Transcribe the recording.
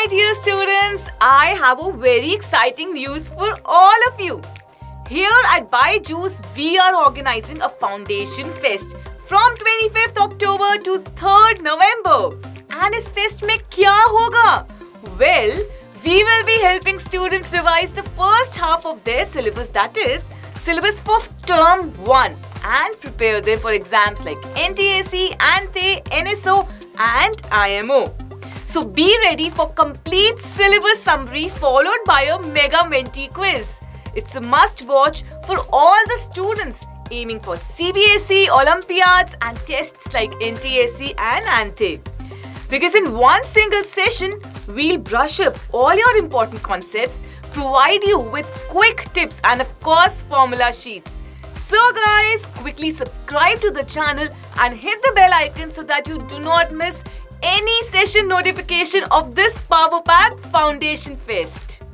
my dear students, I have a very exciting news for all of you. Here at Byju's, we are organizing a foundation fest from 25th October to 3rd November. And this fest mein kya hoga? Well, we will be helping students revise the first half of their syllabus that is syllabus for term 1 and prepare them for exams like NTSE, ANTHE, NSO and IMO. So be ready for complete syllabus summary followed by a mega mentee quiz. It's a must watch for all the students aiming for CBSE, Olympiads and tests like NTSE and ANTHE. Because in one single session, we'll brush up all your important concepts, provide you with quick tips and of course formula sheets. So guys, quickly subscribe to the channel and hit the bell icon so that you do not miss any session notification of this Power Pack Foundation Fest.